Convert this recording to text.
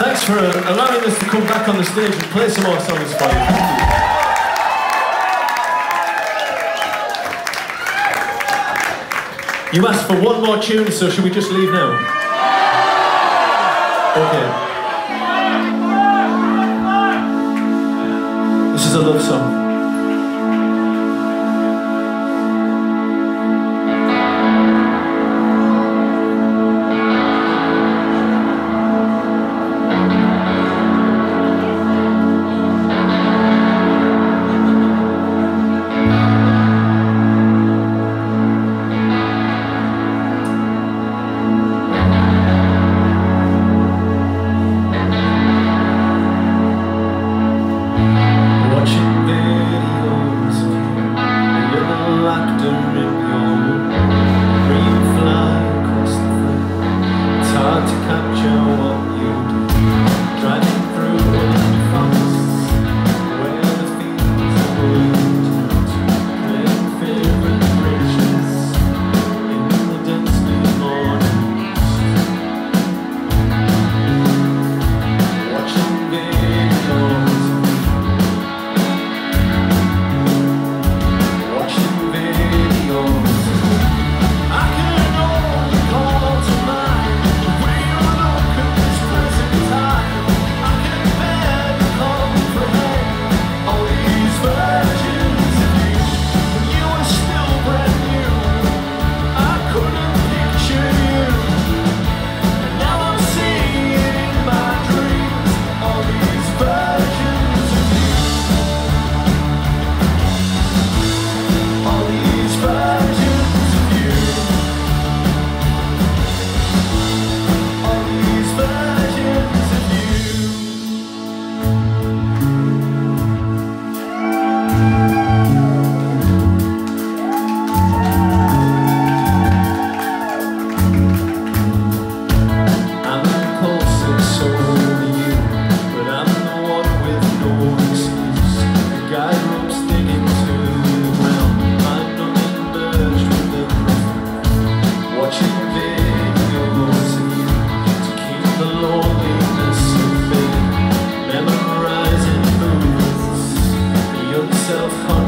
Thanks for allowing us to come back on the stage and play some more songs for you. You asked for one more tune, so should we just leave now? Okay. Watching. Oh.